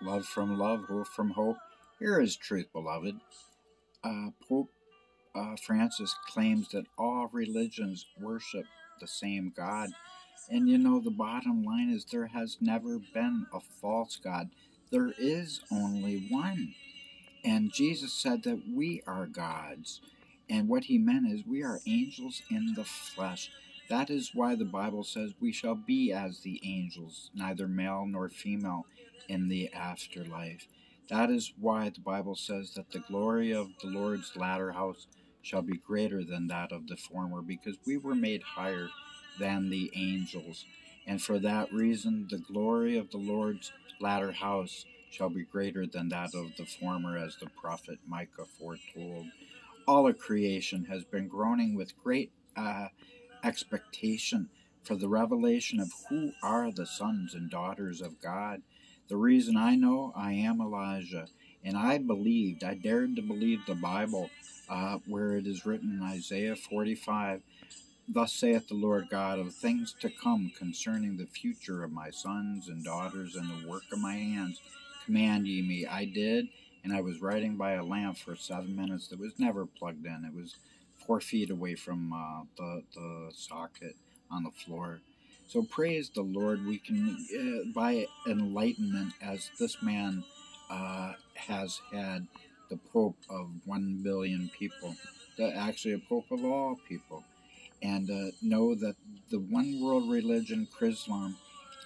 Love from love, hope from hope. Here is truth, beloved. Uh, Pope uh, Francis claims that all religions worship the same God. And you know, the bottom line is there has never been a false God. There is only one. And Jesus said that we are gods. And what he meant is we are angels in the flesh. That is why the Bible says we shall be as the angels, neither male nor female, in the afterlife. That is why the Bible says that the glory of the Lord's latter house shall be greater than that of the former, because we were made higher than the angels. And for that reason, the glory of the Lord's latter house shall be greater than that of the former, as the prophet Micah foretold. All of creation has been groaning with great uh, expectation for the revelation of who are the sons and daughters of God. The reason I know I am Elijah, and I believed, I dared to believe the Bible, uh, where it is written in Isaiah 45 Thus saith the Lord God of things to come concerning the future of my sons and daughters and the work of my hands. Command ye me. I did, and I was writing by a lamp for seven minutes that was never plugged in. It was four feet away from uh, the, the socket on the floor. So praise the Lord. We can, uh, by enlightenment, as this man uh, has had the Pope of one billion people, the, actually a Pope of all people and uh, know that the one world religion, Chrislam,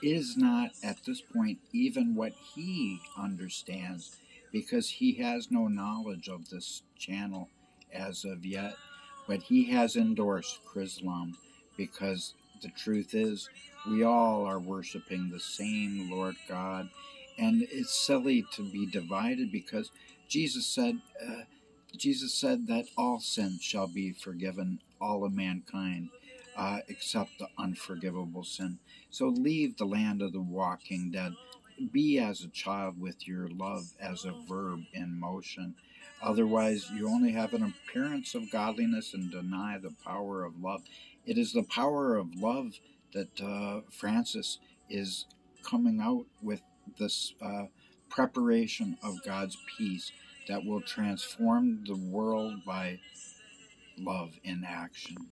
is not at this point even what he understands because he has no knowledge of this channel as of yet. But he has endorsed Chrislam because the truth is we all are worshiping the same Lord God. And it's silly to be divided because Jesus said, uh, Jesus said that all sins shall be forgiven all of mankind uh, except the unforgivable sin. So leave the land of the walking dead. Be as a child with your love as a verb in motion. Otherwise, you only have an appearance of godliness and deny the power of love. It is the power of love that uh, Francis is coming out with this uh, preparation of God's peace that will transform the world by love in action.